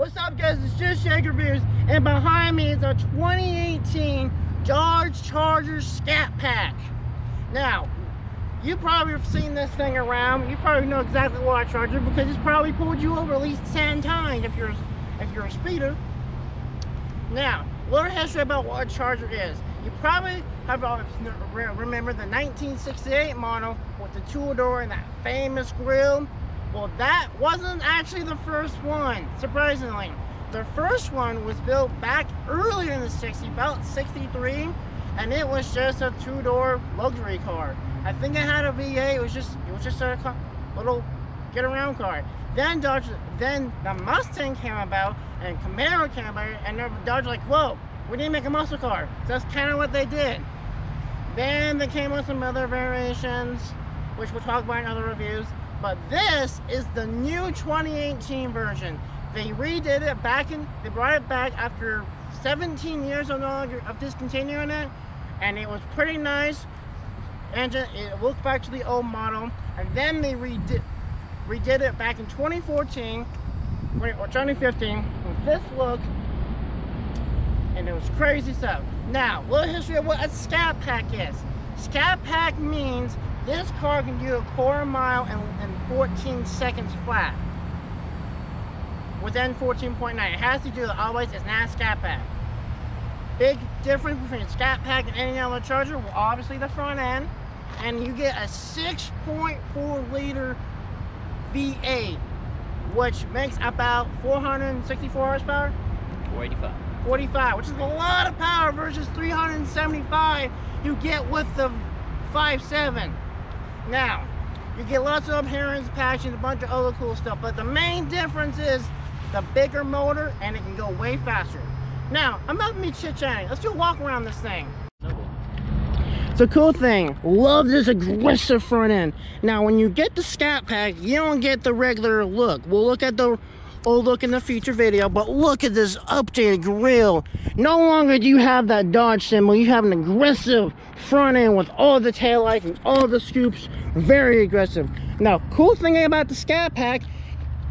What's up guys, it's just Jake Reviews and behind me is a 2018 Dodge Charger Scat Pack. Now, you probably have seen this thing around. You probably know exactly what I Charger because it's probably pulled you over at least 10 times if you're if you're a speeder. Now, little history about what a Charger is. You probably have remember the 1968 model with the two-door and that famous grille. Well, that wasn't actually the first one, surprisingly. The first one was built back earlier in the 60s, about 63, and it was just a two-door luxury car. I think it had a V8. It was just it was just a little get around car. Then Dodge, then the Mustang came about, and Camaro came about, and Dodge like, whoa, we need to make a muscle car. So that's kind of what they did. Then they came with some other variations, which we'll talk about in other reviews. But this is the new 2018 version. They redid it back in, they brought it back after 17 years of, of discontinuing it. And it was pretty nice. Engine, it looked back to the old model. And then they redid, redid it back in 2014 or 2015 with this look and it was crazy stuff. Now, little history of what a scat pack is. Scat pack means this car can do a quarter mile in, in 14 seconds flat. Within 14.9. It has to do it always, it's not a scat pack. Big difference between a scat pack and any other charger, well obviously the front end. And you get a 6.4 liter V8, which makes about 464 horsepower. 485. 45, which is a lot of power versus 375 you get with the 5.7. Now, you get lots of appearance, passion, a bunch of other cool stuff, but the main difference is the bigger motor and it can go way faster. Now, I'm about to be chit-chatting. Let's do a walk around this thing. It's a cool thing. Love this aggressive front end. Now, when you get the Scat Pack, you don't get the regular look. We'll look at the oh look in the future video but look at this updated grill. No longer do you have that dodge symbol. You have an aggressive front end with all the tail lights and all the scoops. Very aggressive. Now cool thing about the scat pack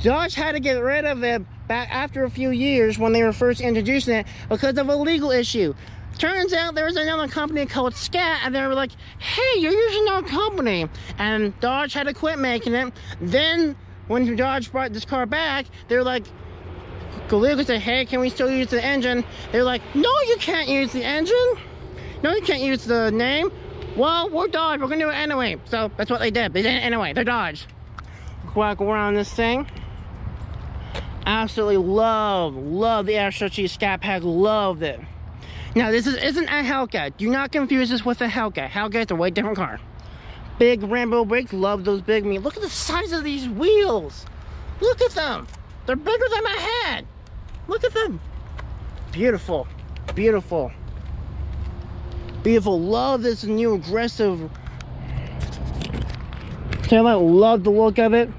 dodge had to get rid of it back after a few years when they were first introducing it because of a legal issue. Turns out there was another company called Scat, and they were like, hey, you're using our company. And Dodge had to quit making it. Then when Dodge brought this car back, they're like, Galuga said, hey, can we still use the engine? They're like, no, you can't use the engine. No, you can't use the name. Well, we're Dodge. We're going to do it anyway. So that's what they did. They did it anyway. They're Dodge. Walk around this thing. Absolutely love, love the Astrochi Scat Pack. Loved it. Now, this is, isn't a Hellcat. Do not confuse this with a Hellcat. Hellcat is a way different car. Big Brembo brakes, love those big. I mean, look at the size of these wheels. Look at them. They're bigger than my head. Look at them. Beautiful, beautiful. Beautiful, love this new aggressive. I love the look of it.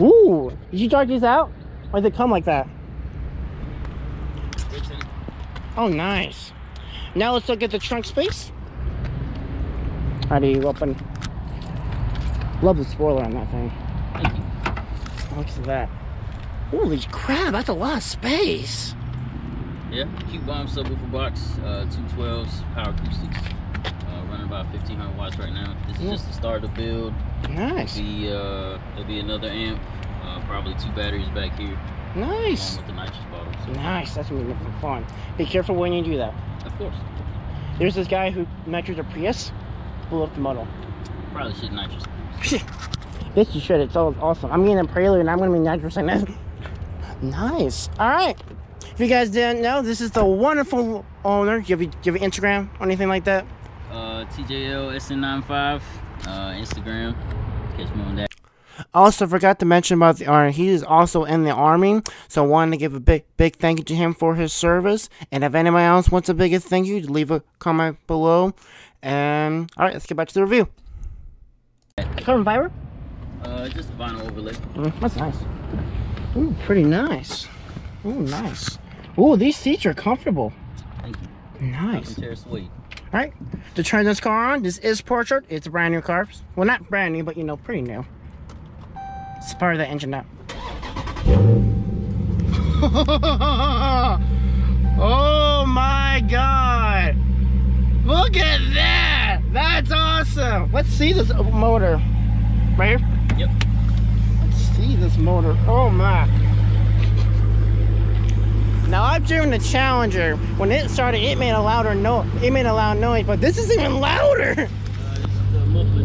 Ooh, did you charge these out? Or did it come like that? Oh, nice. Now let's look at the trunk space. How do you open? Love the spoiler on that thing. Thank you. Look at that. Holy crap, that's a lot of space. Yeah, cube bomb subwoofer box, uh, 212s, Power Acoustik, uh, running about 1500 watts right now. This is yeah. just the start of the build. Nice. The, uh, there'll be another amp, uh, probably two batteries back here. Nice. with the nitrous bottle. So. Nice, that's gonna be fun. Be careful when you do that. Of course. There's this guy who measured a Prius, blew up the model. Probably should nitrous. Yes, you should. It's all awesome. I'm getting a prelude and I'm going to be nitrous in this. nice. All right. If you guys didn't know, this is the wonderful owner. Do you have, do you have Instagram or anything like that? Uh, TJL SN95, uh, Instagram. Catch me on that. Also, forgot to mention about the army. He is also in the army, so I wanted to give a big, big thank you to him for his service. And if anybody else wants a big thank you, leave a comment below. And all right, let's get back to the review. Carbon fiber? Uh, just vinyl overlay. Mm, that's nice. Ooh, pretty nice. Ooh, nice. Ooh, these seats are comfortable. Thank you. Nice. sweet. All right, to turn this car on, this is Portrait. It's a brand new car. Well, not brand new, but you know, pretty new. It's part of the engine now. oh my god. Look at that. That's awesome. Let's see this motor. Right here? Yep. Let's see this motor. Oh my. Now I've driven the Challenger. When it started, it made a louder no it made a loud noise, but this is even louder. Uh, this is the muffler.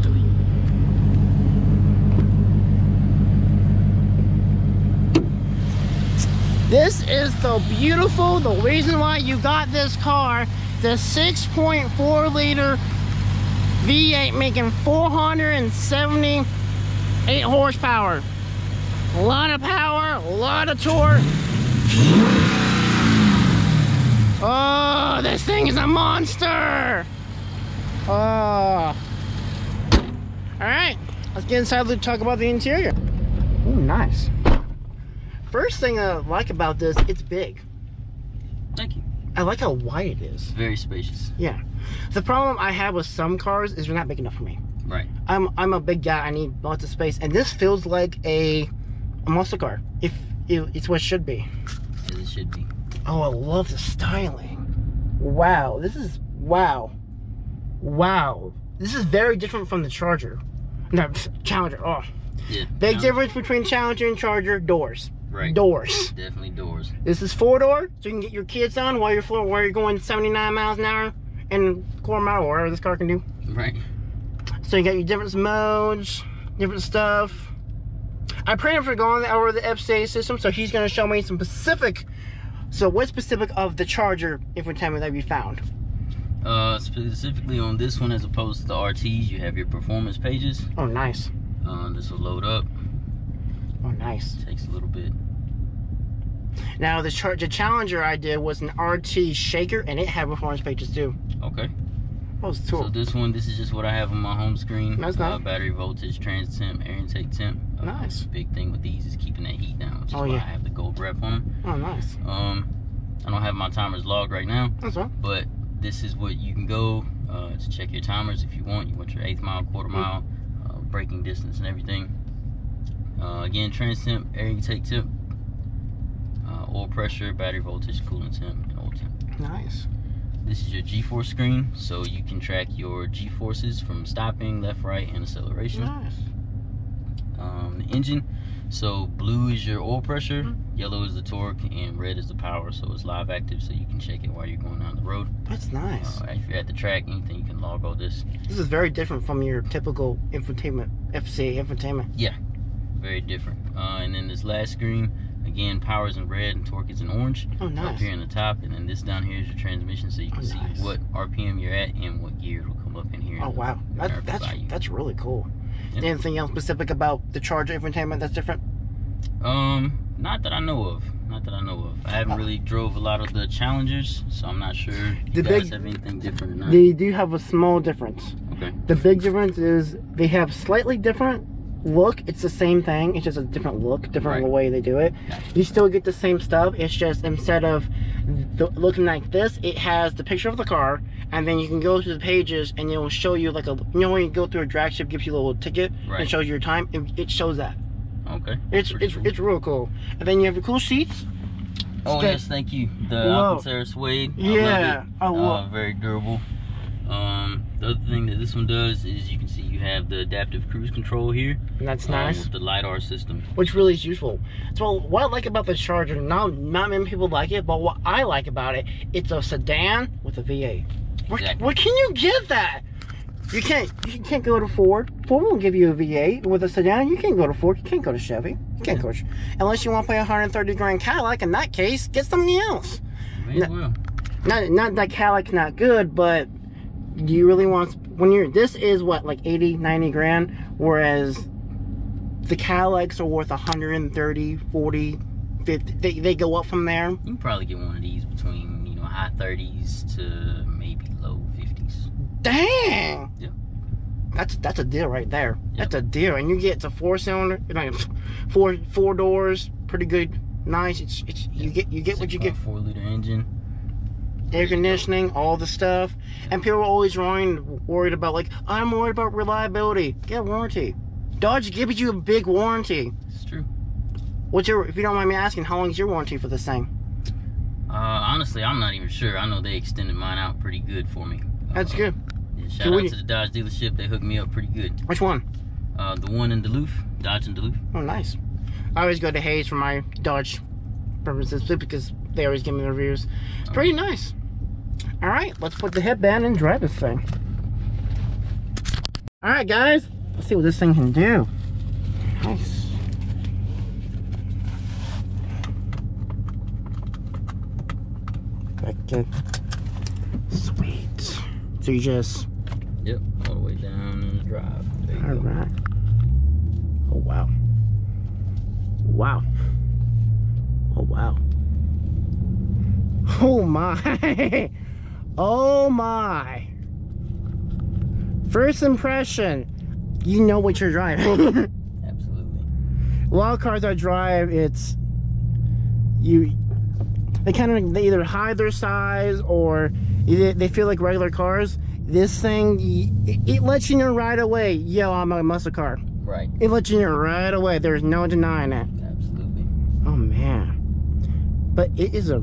This is the beautiful, the reason why you got this car, the 6.4 liter V8 making 478 horsepower. A lot of power, a lot of torque. Oh, this thing is a monster. Oh. All right, let's get inside and talk about the interior. Oh, nice. First thing I like about this, it's big. Thank you. I like how wide it is. Very spacious. Yeah. The problem I have with some cars is they're not big enough for me. Right. I'm I'm a big guy. I need lots of space, and this feels like a, a muscle car. If it, it's what it should be. As it should be. Oh, I love the styling. Wow, this is wow, wow. This is very different from the Charger. No, Challenger. Oh, Yeah. big now- difference between Challenger and Charger. Doors. Right. Doors. Definitely doors. This is four door, so you can get your kids on while you're flo- while you're going 79 miles an hour and quarter mile, or whatever this car can do. Right. So you got your different modes, different stuff. I prayed him for going over the FCA system, so he's gonna show me some specific. So what specific of the Charger infotainment that we found? Uh, specifically on this one, as opposed to the RTs, you have your performance pages. Oh, nice. Uh, this will load up. Oh, nice. Takes a little bit. Now the, char- the Challenger I did was an RT shaker, and it had performance pages too. Okay. That was So this one, this is just what I have on my home screen. That's uh, nice. Battery voltage, trans temp, air intake temp. Uh, Nice. Big thing with these is keeping that heat down, which is Oh, why yeah. I have the gold rep on them. Oh, nice. Um, I don't have my timers logged right now, That's all. but this is what you can go uh, to check your timers if you want. You want your eighth mile, quarter mile, uh, braking distance, and everything. Uh, again, trans temp, air intake temp, uh, oil pressure, battery voltage, coolant temp, and oil temp. Nice. This is your G-force screen, so you can track your G-forces from stopping, left, right, and acceleration. Nice. Um, the engine, so blue is your oil pressure, Mhm. yellow is the torque, and red is the power. So it's live active, so you can check it while you're going down the road. That's nice. Uh, if you're at the track, anything you can log all this. This is very different from your typical infotainment, FCA infotainment. Yeah, very different. Uh, and then this last screen, again, power is in red and torque is in orange. Oh, Up here in the top, and then this down here is your transmission, so you can Oh, see nice. what RPM you're at and what gear will come up in here. Oh, wow. That, that's value. that's really cool. Anything else specific about the Charger infotainment that's different? Um, not that I know of. Not that I know of. I haven't Uh, really drove a lot of the Challengers, so I'm not sure if The big- have anything different or not. They do have a small difference. okay. The big difference is they have slightly different look. It's the same thing. It's just a different look, different Right. way they do it. You still get the same stuff. It's just instead of the, looking like this, it has the picture of the car, and then you can go through the pages, and it will show you like a. You know when you go through a drag strip, gives you a little ticket Right. and shows you your time. It, it shows that. Okay. It's Pretty it's cool. it's real cool. And then you have the cool seats. Oh yes, thank you. The Whoa. Alcantara suede. I Yeah, love it. I Uh, very durable. Um, the other thing that this one does is you can see you have the adaptive cruise control here. And that's um, nice. the lidar system. which really is useful. So what I like about the Charger, not not many people like it, but what I like about it, it's a sedan with a V8. Where, Exactly. where can you get that? You can't you can't go to Ford. Ford won't give you a V8 with a sedan. You can't go to Ford. You can't go to Chevy. You can't go to, unless you want to pay 130 grand Cadillac. In that case, get something else. As well. Not not that Cadillac's not good, but do you really want when you're this is what like 80 90 grand whereas the Cadillacs are worth 130 40 50 they, they go up from there. You can probably get one of these between you know high 30s to maybe low 50s. dang! Yeah. That's that's a deal right there. That's a deal and you get the four cylinder you know, four four doors pretty good nice it's it's you get you get what you get. 4 liter engine. Air conditioning all the stuff and people are always worrying worried about like i'm worried about reliability get a warranty dodge gives you a big warranty It's true. What's your, if you don't mind me asking, how long is your warranty for this thing? Uh, honestly, I'm not even sure. I know they extended mine out pretty good for me. That's Uh, good. Yeah, shout what out do to the Dodge dealership. They hooked me up pretty good. Which one? Uh, the one in Duluth, Dodge in Duluth. Oh, nice. I always go to Hayes for my Dodge purposes because they always give me the reviews. It's pretty nice. All right, let's put the headband and drive this thing. All right, guys, let's see what this thing can do. Nice. Back in. Sweet. So you just, Yep, all the way down the drive. All go. right. Oh, wow. Wow. Oh, wow. Oh, my. oh, my. First impression, you know what you're driving. Absolutely. a lot of cars I drive, it's you. They kind of they either hide their size or they they feel like regular cars. This thing, it, it lets you know right away. Yo, I'm a muscle car. Right. It lets you know right away. There's no denying it. Absolutely. Oh man, but it is a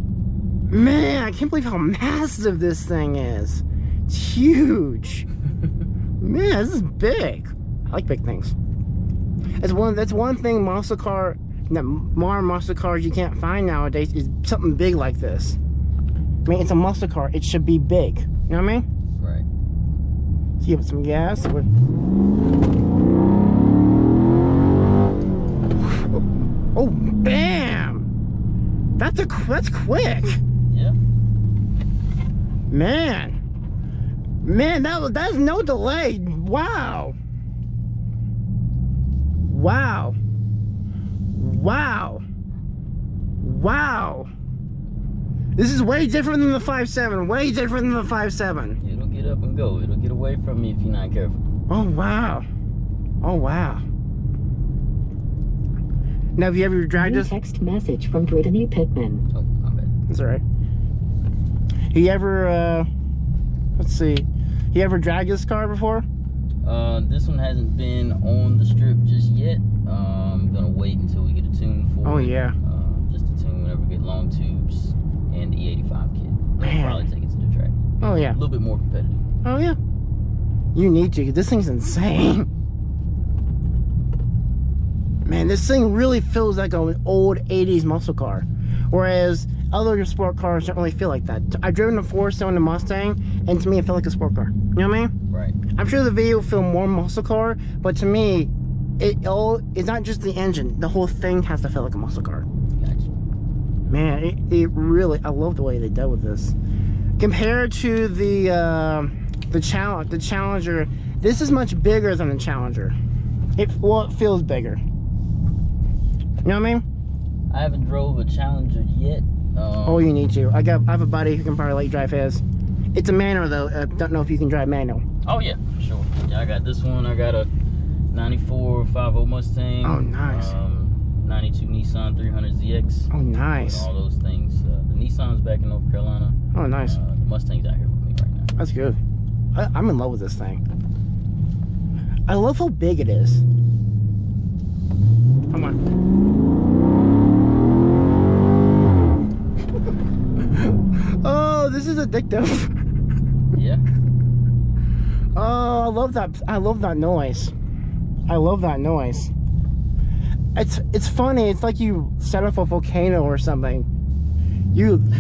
man. I can't believe how massive this thing is. It's huge. Man, this is big. I like big things. That's one. That's one thing muscle car that modern muscle cars you can't find nowadays is something big like this. I mean, it's a muscle car. It should be big. You know what I mean? Right. So give it some gas. We're- Oh, oh bam! That's a that's quick. Man. Man, that was that's no delay. Wow. Wow. Wow. Wow. This is way different than the 5.7. Way different than the 5.7. It'll get up and go. It'll get away from me if you're not careful. Oh wow. Oh wow. Now have you ever dragged New this? text message from Brittany Pittman. Oh, my bad. That's alright. You ever uh let's see. he ever dragged this car before? Uh, this one hasn't been on the strip just yet. Uh, I'm gonna wait until we get a tune for Oh it. yeah. Uh, just a tune whenever we get long tubes and the 85 kit. We'll Man. probably take it to the track. Oh yeah. A little bit more competitive. Oh yeah. You need to. This thing's insane. Man, this thing really feels like an old 80s muscle car. Whereas other sport cars don't really feel like that. I've driven a four cylinder Mustang, and to me, it felt like a sport car. You know what I mean? Right. I'm sure the video will feel more muscle car, but to me, it all it's not just the engine. The whole thing has to feel like a muscle car. Gotcha. Man, it, it really I love the way they dealt with this. Compared to the uh, the challenge the Challenger, this is much bigger than the Challenger. It well, it feels bigger. You know what I mean? I haven't drove a Challenger yet. Um, Oh, you need to. I got I have a buddy who can probably let you drive his. It's a manual though. I don't know if you can drive manual. Oh yeah, sure. Yeah, I got this one. I got a 94 50 Mustang. Oh, nice. Um, 92 Nissan 300ZX. Oh, nice. All those things. Uh, the Nissan's back in North Carolina. Oh, nice. Uh, the Mustang's out here with me right now. That's good. I, I'm in love with this thing. I love how big it is. Come on. This is addictive. Yeah. Oh, I love that. I love that noise. I love that noise. It's it's funny. It's like you set off a volcano or something. You,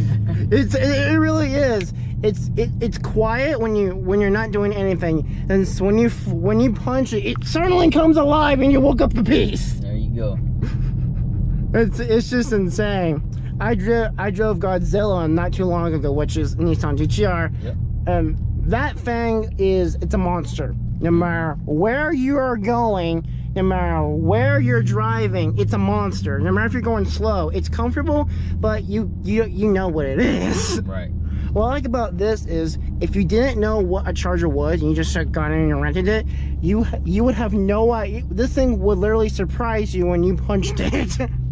it's it, it really is. It's it, it's quiet when you when you're not doing anything, and s- when you when you punch it, it suddenly comes alive, and you woke up the beast. There you go. It's it's just insane. I drove I drove Godzilla not too long ago, which is Nissan GTR. Yep. Um, that thing is it's a monster. No matter where you are going, no matter where you're driving, it's a monster. No matter if you're going slow, it's comfortable, but you you you know what it is. Right. What I like about this is if you didn't know what a charger was and you just got in and rented it, you you would have no idea. This thing would literally surprise you when you punched it.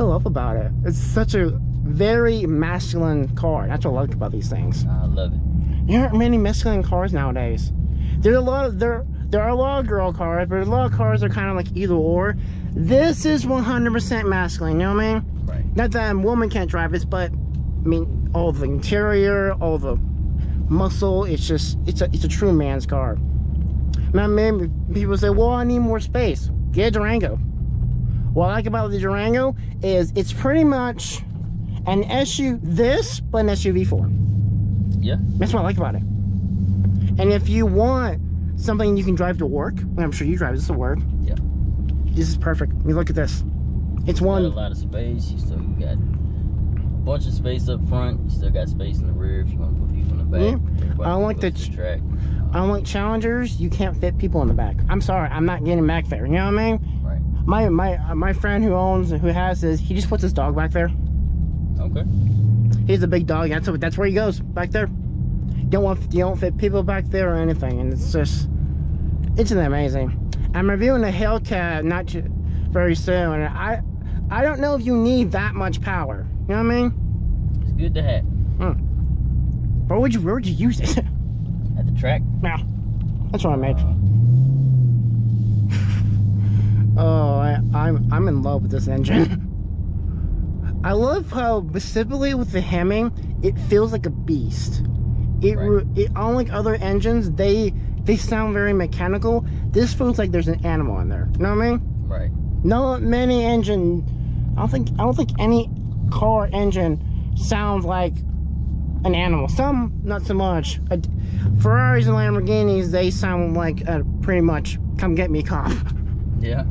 I love about it. It's such a very masculine car. That's what I like about these things. I love it. There aren't many masculine cars nowadays. There's a lot of there there are a lot of girl cars, but a lot of cars are kind of like either or. This is 100% masculine, you know what I mean? Right. Not that a woman can't drive this, but I mean, all the interior, all the muscle, it's just, it's a, it's a true man's car. Now, maybe people say, well, I need more space. Get a Durango. What I like about the Durango is it's pretty much an SUV, this, but an SUV form. Yeah. That's what I like about it. And if you want something you can drive to work, and I'm sure you drive this to work, Yeah. this is perfect. I mean, look at this. It's Got a lot of space. You still got a bunch of space up front. You still got space in the rear if you want to put people in the back. Yeah. I can like the ch- track. unlike Challengers, you can't fit people in the back. I'm sorry, I'm not getting back there. You know what I mean? My my uh, my friend who owns who has this, he just puts his dog back there. Okay. He's a big dog. That's that's where he goes back there. You don't want you don't fit people back there or anything, and it's just it's amazing. I'm reviewing a Hellcat not too, very soon, and I I don't know if you need that much power. You know what I mean? It's good to have. Hmm. Where would you where would you use it? At the track. now, that's what I made. Uh, Oh, I, I'm I'm in love with this engine. I love how specifically with the Hemming, it feels like a beast. It, Right. it unlike other engines, they they sound very mechanical. This feels like there's an animal in there. You know what I mean? right. No many engine. I don't think I don't think any car engine sounds like an animal. Some not so much. Ferraris and Lamborghinis they sound like a pretty much come get me cop. Yeah.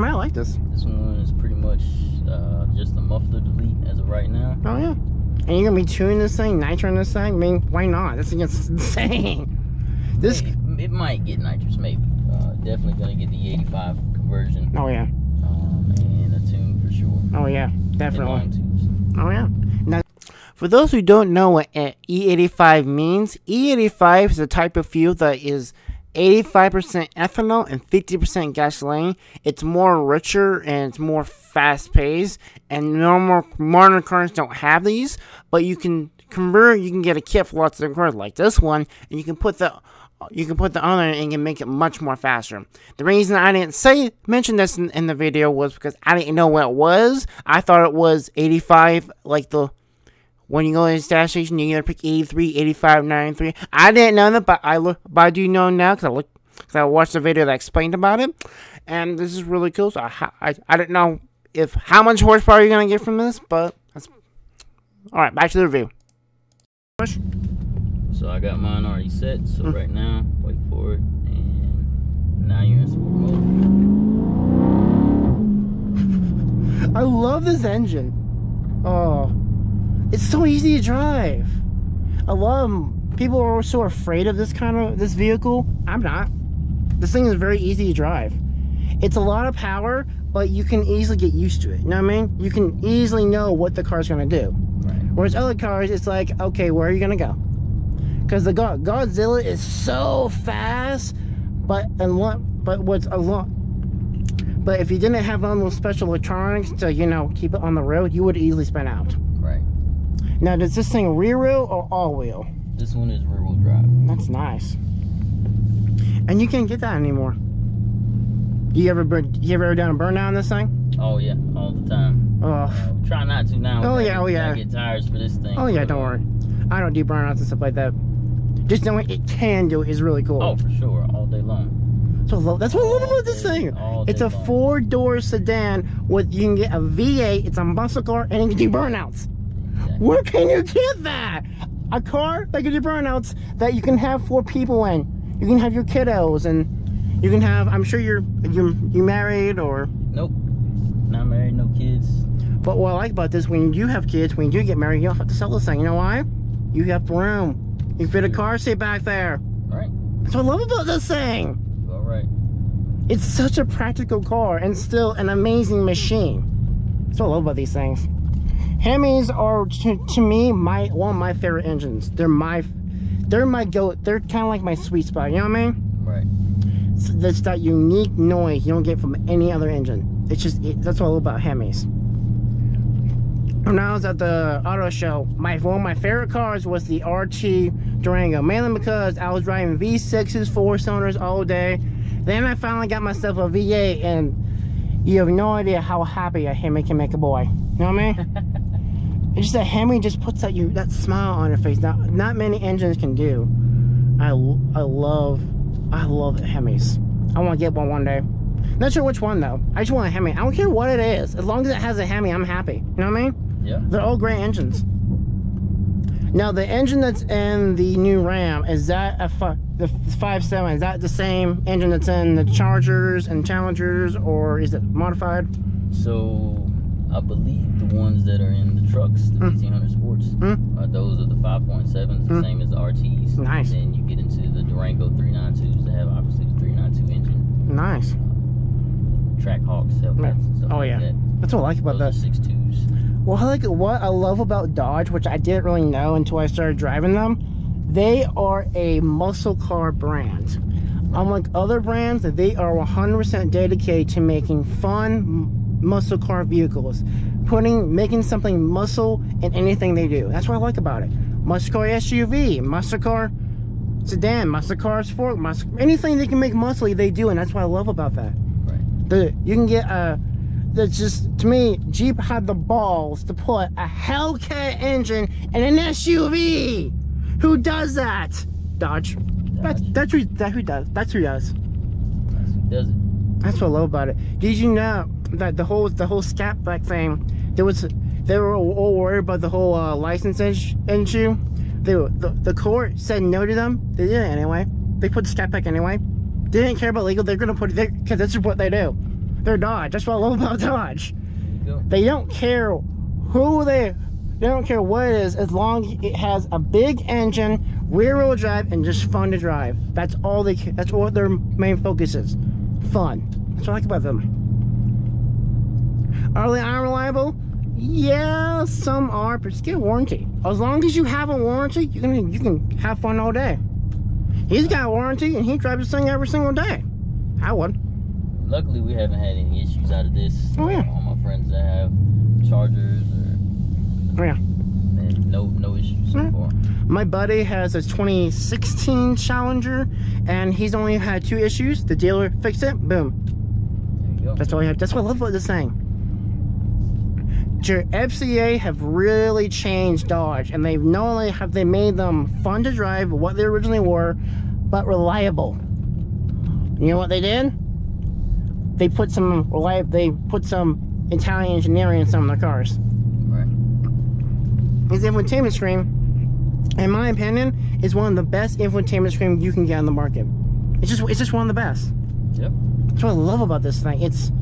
I, mean, I like this. This one is pretty much uh, just a muffler delete as of right now. Oh yeah. And you're gonna be tuning this thing, nitroing this thing. I mean, why not? This thing is insane. This. It, it might get nitrous, maybe. Uh, definitely gonna get the 85 conversion Oh yeah. um, and a tune for sure. Oh yeah. Definitely. long tubes. Oh yeah. Now, for those who don't know what uh, E85 means, E85 is a type of fuel that is 85% ethanol and 50% gasoline. It's more richer and it's more fast paced. And normal modern cars don't have these, but you can convert. You can get a kit for lots of cars like this one, and you can put the you can put the on there and you can make it much more faster. The reason I didn't say mention this in, in the video was because I didn't know what it was. I thought it was 85, like the when you go to the gas station, you either pick 83, 85, 93. I didn't know that, but I look, but I do know now because I look, because I watched the video that explained about it, and this is really cool. So I, I, I don't know if how much horsepower you're gonna get from this, but that's all right. Back to the review. Push. So I got mine already set. So Mm. right now, wait for it, and now you're in sport mode. I love this engine. Oh, it's so easy to drive. I love people are so afraid of this kind of this vehicle. I'm not. This thing is very easy to drive. It's a lot of power, but you can easily get used to it. You know what I mean? You can easily know what the car's gonna do. Right. Whereas other cars, it's like, okay, where are you gonna go? Because the God- Godzilla is so fast, but a lot, but what's a lot. But if you didn't have all those special electronics to, you know, keep it on the road, you would easily spin out. Now, does this thing rear wheel or all wheel? This one is rear wheel drive. That's nice. And you can't get that anymore. You ever burn, you ever done a burnout on this thing? Oh yeah, all the time. Oh, Uh, try not to now. Oh, yeah, oh, yeah. gotta Get tires for this thing. oh yeah, don't worry. I don't do burnouts and stuff like that. Just knowing it can do it is really cool. Oh, for sure, all day long. So that's what I love about this thing. It's a long. four-door sedan with you can get a V8. It's a muscle car, and you can do burnouts. Where can you get that? A car that can do burnouts that you can have four people in. You can have your kiddos, and you can have. I'm sure you're you you married or. Nope. Not married, no kids. But what I like about this, when you have kids, when you get married, you don't have to sell this thing. You know why? You have room. You fit a car seat back there. Right. That's what I love about this thing. All right. It's such a practical car and still an amazing machine. That's what I love about these things. Hemis are to, to me my one of my favorite engines. They're my they're my go they're kind of like my sweet spot, you know what I mean? Right. It's, that's that unique noise you don't get from any other engine. It's just it, that's what I love about Hemis. When I was at the auto show, my one of my favorite cars was the RT Durango, mainly because I was driving V6s, four cylinders all day. Then I finally got myself a V8, and you have no idea how happy a Hemi can make a boy. You know what I mean? it's just a Hemi just puts that you that smile on your face. Not not many engines can do. I I love I love Hemis. I want to get one one day. Not sure which one though. I just want a Hemi. I don't care what it is. As long as it has a Hemi, I'm happy. You know what I mean? Yeah. They're all great engines. Now the engine that's in the new Ram is that a fi- the five seven? Is that the same engine that's in the Chargers and Challengers, or is it modified? So I believe the ones that are in the trucks, the Mm. 1500 Sports, Mm. uh, those are the 5.7s, the Mm. same as the RTs. Nice. Then you get into the Durango 392s that have obviously the 392 engine, Nice. Trackhawks, Hellcats, and stuff Oh, like yeah. that. That's what I like about Those that. are 6.2s. Well, I like what I love about Dodge, which I didn't really know until I started driving them. They are a muscle car brand. Unlike other brands, they are 100% dedicated to making fun muscle car vehicles, putting making something muscle in anything they do. That's what I like about it. Muscle car SUV, muscle car sedan, muscle car sport, muscle, anything they can make muscly, they do, and that's what I love about that Right. the you can get a that's just to me jeep had the balls to put a hellcat engine in an suv who does that dodge that's Dodge. that's who that who does that's who does That's who does it. that's what i love about it did you know that the whole the whole scat pack thing there was they were all worried about the whole uh, license issue. They the, the court said no to them. They did it anyway. They put the scat pack anyway. They didn't care about legal. They're gonna put it because this is what they do. They're dodge. That's what i love about dodge. They don't care who they they don't care what it is as long as it has a big engine rear wheel drive and just fun to drive. That's all they that's what their main focus is. Fun. That's what i like about them are they unreliable yeah some are but just get a warranty as long as you have a warranty you can you can have fun all day he's got a warranty and he drives this thing every single day i would Luckily, we haven't had any issues out of this. Oh, yeah. All my friends that have Chargers or Oh, yeah and no no issues so Yeah. far. My buddy has a 2016 Challenger, and he's only had two issues. The dealer fixed it. Boom. There you go. That's all he have. That's what I love about this thing. Your FCA have really changed Dodge, and they've not only have they made them fun to drive, what they originally were, but reliable. You know what they did? They put some reliable. They put some Italian engineering in some of their cars. Right. His infotainment screen, in my opinion, is one of the best infotainment screen you can get on the market. It's just it's just one of the best. Yep. That's what I love about this thing. It's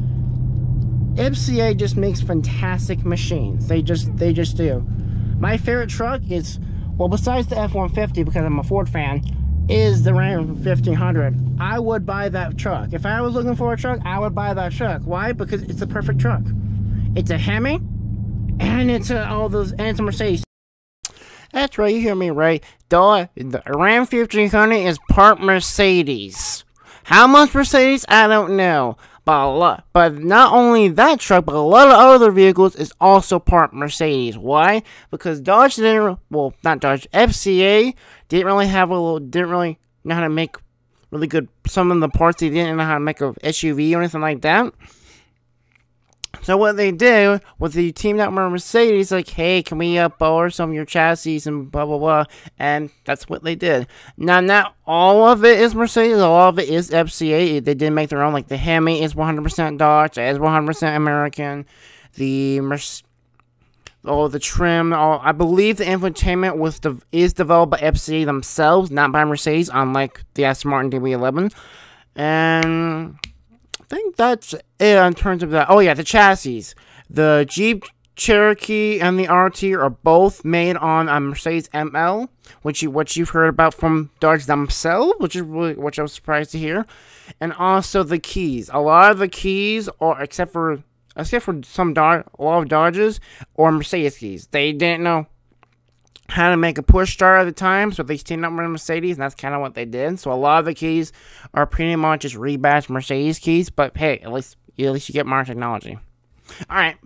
FCA just makes fantastic machines. They just they just do. My favorite truck is well besides the F-150 because I'm a Ford fan is the Ram 1500. I would buy that truck. If I was looking for a truck, I would buy that truck. Why? Because it's the perfect truck. It's a Hemi and it's a, all those and it's a Mercedes. That's right, you hear me right. The, the Ram 1500 is part Mercedes. How much Mercedes? I don't know. But not only that truck, but a lot of other vehicles is also part Mercedes. Why? Because Dodge didn't, well, not Dodge, FCA didn't really have a little, didn't really know how to make really good, some of the parts they didn't know how to make a SUV or anything like that. So what they did was they teamed up with Mercedes, like, hey, can we uh, borrow some of your chassis and blah blah blah, and that's what they did. Now, not all of it is Mercedes, all of it is FCA. They did make their own, like the Hemi is 100% Dodge, is 100% American. The Mercedes. Oh, the trim. Oh, I believe the infotainment was de- is developed by FCA themselves, not by Mercedes, unlike the Aston Martin DB11. And think that's it in terms of that. Oh yeah, the chassis. The Jeep Cherokee and the RT are both made on a Mercedes ML, which you what you've heard about from Dodge themselves, which is really which I was surprised to hear. And also the keys. A lot of the keys are except for except for some Dodge, a lot of Dodges or Mercedes keys. They didn't know how to make a push start at the time, so they teamed up with Mercedes, and that's kind of what they did. So a lot of the keys are pretty much just rebadged Mercedes keys, but hey, at least at least you get modern technology. All right,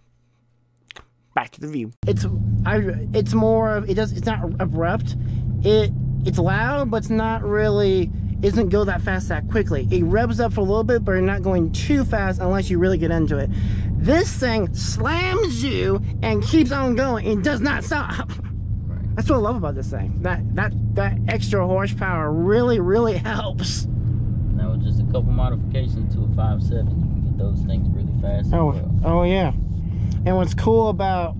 back to the view. It's I. It's more of it does. It's not abrupt. It it's loud, but it's not really isn't go that fast that quickly. It revs up for a little bit, but you're not going too fast unless you really get into it. This thing slams you and keeps on going. It does not stop. That's what I love about this thing. That that that extra horsepower really really helps. Now with just a couple modifications to a 5.7, you can get those things really fast. Oh, well. oh yeah. And what's cool about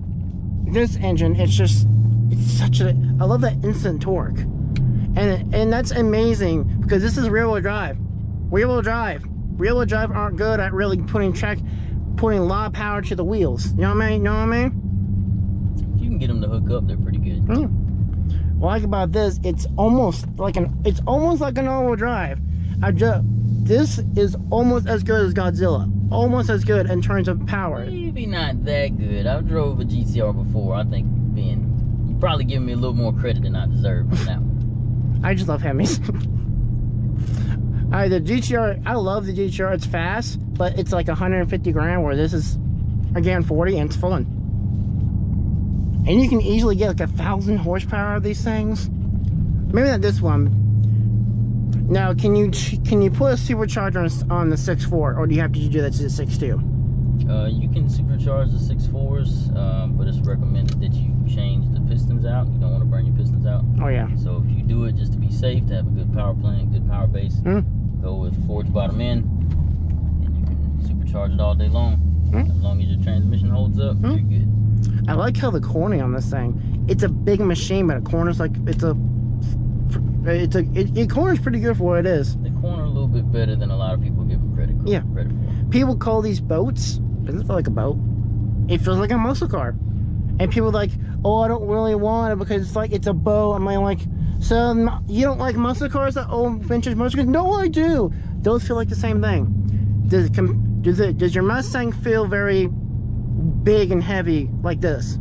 this engine, it's just, it's such a, I love that instant torque. And, and that's amazing because this is rear wheel drive. Rear wheel drive. Rear wheel drive aren't good at really putting track, putting a lot of power to the wheels. You know what I mean? You know what I mean? Can get them to hook up, they're pretty good. Mm. What I like about this, it's almost like an, it's almost like an all-wheel drive. I just, this is almost as good as Godzilla. Almost as good in terms of power. Maybe not that good. I've drove a GTR before. I think being you probably giving me a little more credit than I deserve on that one. I just love Hemis. I the GTR, I love the GTR. It's fast, but it's like 150 grand. Where this is again 40, and it's fun. And you can easily get like a thousand horsepower of these things. Maybe not this one. Now, can you can you put a supercharger on, the 6.4, or do you have to do that to the 6.2? Uh, you can supercharge the six fours, um, but it's recommended that you change the pistons out. You don't want to burn your pistons out. Oh yeah. So if you do it just to be safe, to have a good power plant, good power base, Mm. go with forged bottom end, and you can supercharge it all day long. Mm. As long as your transmission holds up, Mm. you're good. I like how the cornering on this thing. It's a big machine, but it corners like it's a. It's a it, it corners pretty good for what it is. They corner a little bit better than a lot of people give them credit, for. Yeah. credit for. People call these boats. Doesn't feel like a boat. It feels like a muscle car. And people are like, oh, I don't really want it because it's like it's a boat. I'm like, so you don't like muscle cars that old vintage muscle cars? No, I do. Those feel like the same thing. Does it does it does your Mustang feel very big and heavy like this?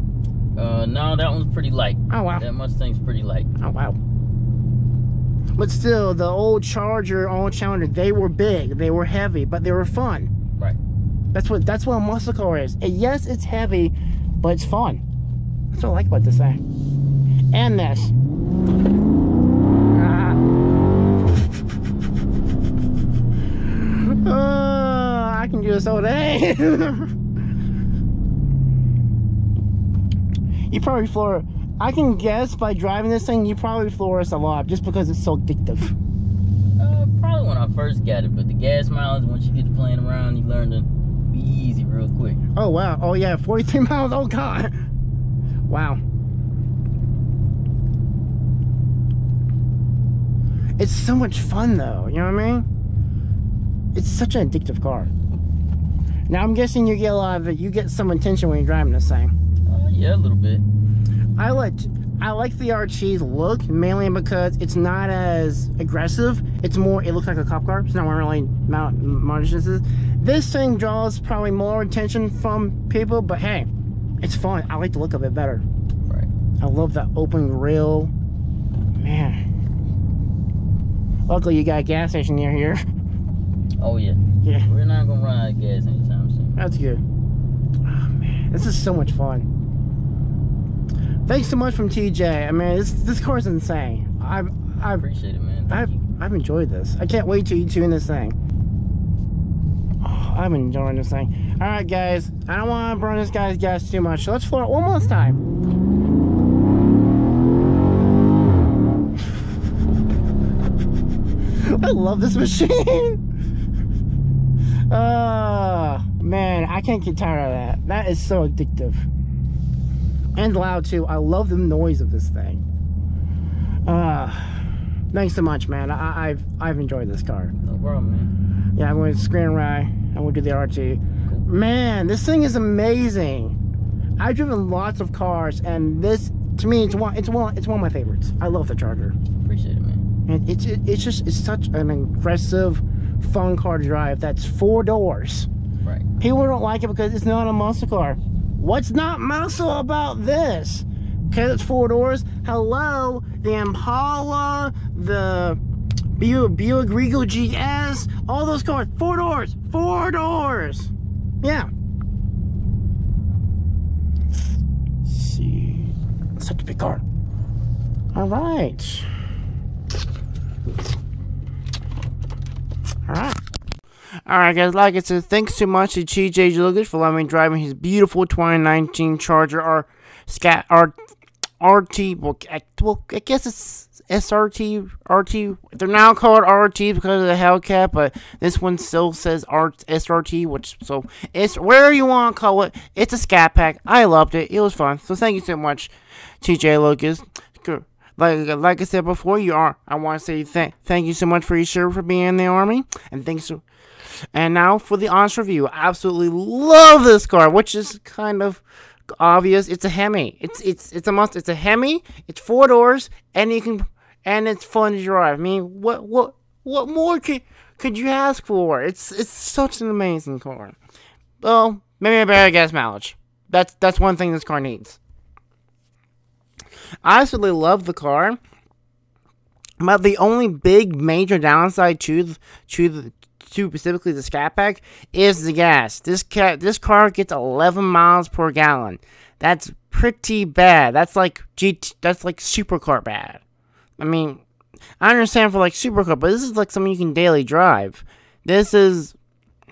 Uh, no, that one's pretty light. Oh wow. That Mustang's pretty light. Oh wow. But still, the old Charger, old Challenger, they were big, they were heavy, but they were fun. Right. That's what that's what a muscle car is. And yes, it's heavy, but it's fun. That's what I like about this thing. And this. Ah. Oh, I can do this all day. You probably floor. I can guess by driving this thing, you probably floor us a lot just because it's so addictive. Uh, probably when I first got it, but the gas mileage, once you get to playing around, you learn to be easy real quick. Oh wow. Oh yeah, 43 miles. Oh god. Wow. It's so much fun though, you know what I mean? It's such an addictive car. Now I'm guessing you get a lot of it. You get some attention when you're driving this thing. Yeah, a little bit. I like I like the RT's look mainly because it's not as aggressive. It's more it looks like a cop car. It's not really mount monitors. This thing draws probably more attention from people, but hey, it's fun. I like the look of it better. Right. I love that open grill. Man. Luckily you got a gas station near here. Oh yeah. yeah, We're not gonna run out of gas anytime soon. that's good. Oh man, this is so much fun. Thanks so much from TJ. I mean, this this is insane. I've I I've appreciate it, man. Thank I've you. I've enjoyed this. I can't wait to you tune this thing. Oh, I'm enjoying this thing. All right, guys. I don't want to burn this guy's gas too much. So let's floor it one more time. I love this machine. Oh man, I can't get tired of that. That is so addictive. And loud too. I love the noise of this thing. Uh thanks so much, man. I, I've I've enjoyed this car. No problem, man. Yeah, I'm going to screen ride. I'm going to do the RT. Man, this thing is amazing. I've driven lots of cars, and this to me it's one it's one it's one of my favorites. I love the Charger. Appreciate it, man. And it's it, it's just it's such an aggressive, fun car to drive. That's four doors. Right. People don't like it because it's not a muscle car. What's not muscle about this? Because it's four doors. Hello, the Impala, the Buick, Buick Regal GS, all those cars, four doors, four doors. Yeah. Let's see, such a big car. All right. Alright guys, like I said, thanks so much to TJ Lucas for letting me drive his beautiful 2019 Charger R Scat R RT well I, well, I guess it's SRT RT they're now called RT because of the Hellcat, but this one still says R, SRT, which so it's where you want to call it. It's a scat pack. I loved it. It was fun. So thank you so much, TJ Lucas. Like like I said before, you are. I want to say th- thank you so much for your service for being in the army, and thanks. So, and now for the honest review. I absolutely love this car, which is kind of obvious. It's a Hemi. It's it's it's a must. It's a Hemi. It's four doors, and you can and it's fun to drive. I mean, what what what more could could you ask for? It's it's such an amazing car. Well, maybe a better gas mileage. That's that's one thing this car needs. I absolutely love the car. But the only big major downside to to the, to specifically the Scat Pack is the gas. This cat this car gets 11 miles per gallon. That's pretty bad. That's like GT, that's like supercar bad. I mean, I understand for like supercar, but this is like something you can daily drive. This is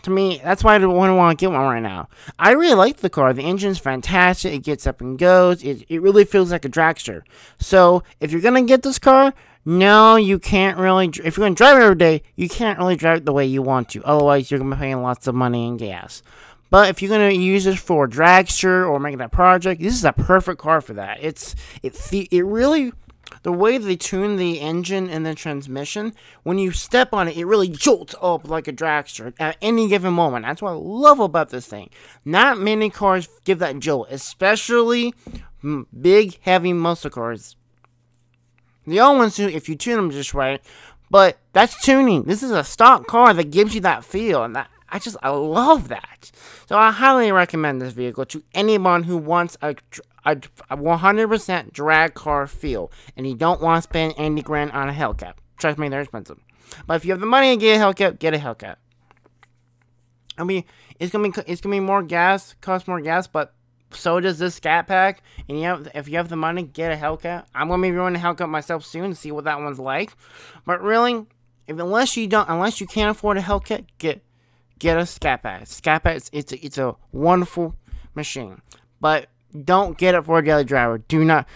to me, that's why I don't want to get one right now. I really like the car. The engine's fantastic. It gets up and goes. It, it really feels like a dragster. So, if you're going to get this car, no, you can't really. If you're going to drive it every day, you can't really drive it the way you want to. Otherwise, you're going to be paying lots of money in gas. But if you're going to use this for a dragster or making that project, this is a perfect car for that. It's it it really the way they tune the engine and the transmission, when you step on it, it really jolts up like a dragster at any given moment. That's what I love about this thing. Not many cars give that jolt, especially big, heavy muscle cars. The old ones, if you tune them just right, but that's tuning. This is a stock car that gives you that feel, and that I just I love that. So I highly recommend this vehicle to anyone who wants a a, 100% drag car feel, and you don't want to spend 80 grand on a Hellcat. Trust me, they're expensive. But if you have the money to get a Hellcat, get a Hellcat. I mean, it's gonna be it's gonna be more gas, cost more gas, but so does this Scat Pack. And you have, if you have the money, get a Hellcat. I'm gonna be running a Hellcat myself soon to see what that one's like. But really, if unless you don't, unless you can't afford a Hellcat, get get a Scat Pack. Scat Pack, it's, it's a, it's a wonderful machine. But don't get it for a daily driver. Do not.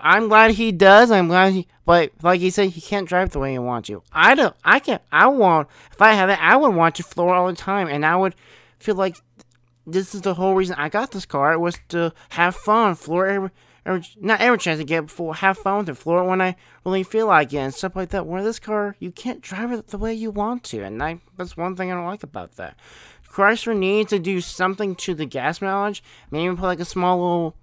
I'm glad he does. I'm glad he, but like he said, he can't drive the way he wants to. I don't. I can't. I want. If I had it, I would want to floor all the time, and I would feel like this is the whole reason I got this car. It was to have fun, floor every, every not every chance to get before, have fun with it, floor it when I really feel like it, and stuff like that. Where this car, you can't drive it the way you want to, and I, that's one thing I don't like about that. Chrysler needs to do something to the gas mileage. Maybe put like a small little,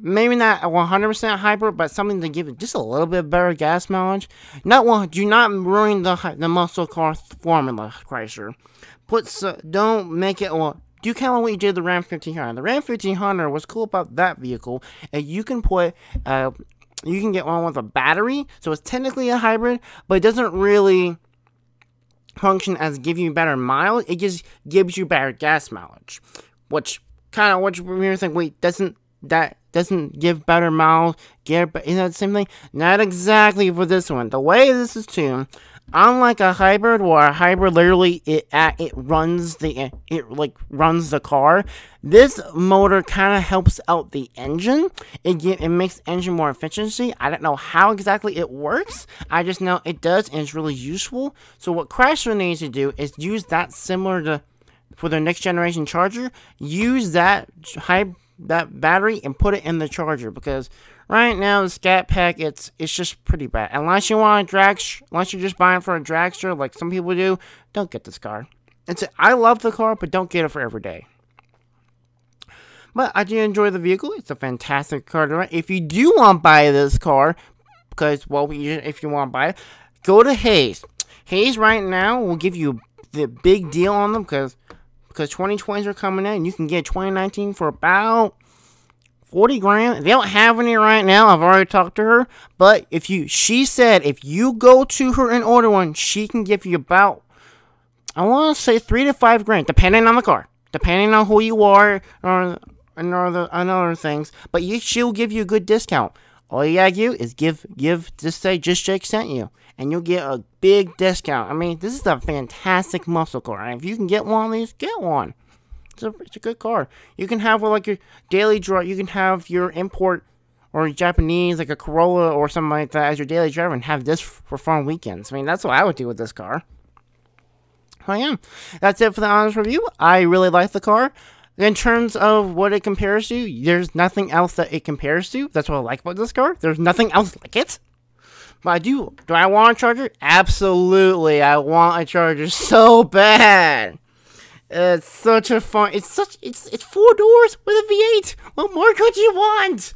maybe not a 100% hybrid, but something to give it just a little bit better gas mileage. Not one. Do not ruin the the muscle car formula, Chrysler. Put so, don't make it well. Do kind of what you did the Ram 1500. The Ram 1500 was cool about that vehicle, and you can put uh, you can get one with a battery, so it's technically a hybrid, but it doesn't really function as giving you better mileage, it just gives you better gas mileage. Which kind of what you think, wait, doesn't that doesn't give better miles, get is that the same thing? Not exactly for this one. The way this is tuned, unlike a hybrid where a hybrid literally it it runs the it like runs the car. This motor kind of helps out the engine. It get, it makes engine more efficiency. I don't know how exactly it works. I just know it does and it's really useful. So what chrysler needs to do is use that similar to for their next generation charger use that high that battery and put it in the charger because Right now, the Scat Pack, it's it's just pretty bad. Unless you want a drag, unless you're just buying for a dragster, like some people do, don't get this car. It's I love the car, but don't get it for every day. But I do enjoy the vehicle. It's a fantastic car to. If you do want to buy this car, because well, if you want to buy it, go to Hayes. Hayes right now will give you the big deal on them because because 2020s are coming in. You can get 2019 for about 40 grand. They don't have any right now. I've already talked to her. But if you, she said if you go to her and order one, she can give you about, I want to say three to five grand, depending on the car, depending on who you are or and other, and other things. But you, she'll give you a good discount. all you gotta do is give give just say just Jake sent you, and you'll get a big discount. I mean, this is a fantastic muscle car. And if you can get one of these, get one. It's a, it's a good car. You can have like your daily drive. You can have your import or Japanese like a Corolla or something like that as your daily driver and have this for fun weekends. I mean, that's what I would do with this car. I am. That's it for the honest review. I really like the car. In terms of what it compares to, there's nothing else that it compares to. That's what I like about this car. There's nothing else like it. But I do. Do I want a charger? Absolutely. I want a charger so bad. It's such a fun. It's such. It's it's four doors with a V8. What more could you want?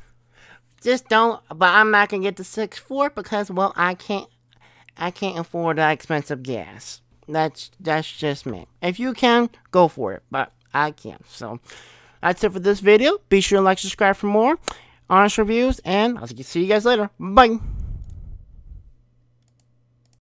Just don't. But I'm not gonna get the six four because well, I can't. I can't afford that expensive gas. That's that's just me. If you can, go for it. But I can't. So that's it for this video. Be sure to like, subscribe for more honest reviews, and I'll see you guys later. Bye.